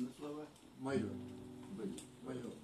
на слова? Мое. Мое.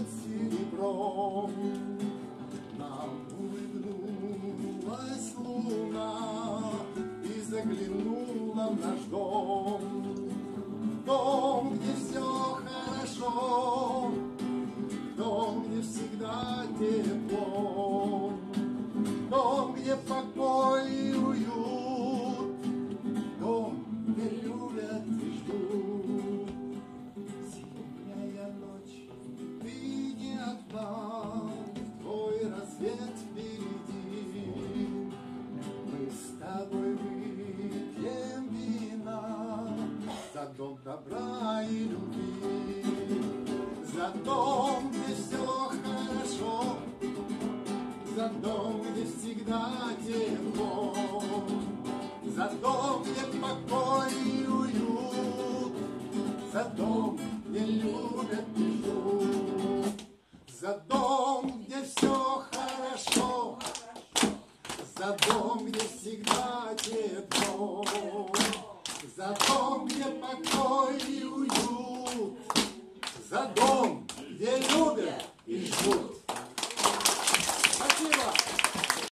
Горят серебром. Нам улыбнулась луна и заглянула в наш дом. Дом, где все хорошо, дом, где всегда тепло, дом, где покой добра и любви, за дом, где все хорошо, за дом, где всегда тепло, за дом, где покой и уют, за дом, где любят и ждут, за дом, где все хорошо, за дом, где всегда тепло,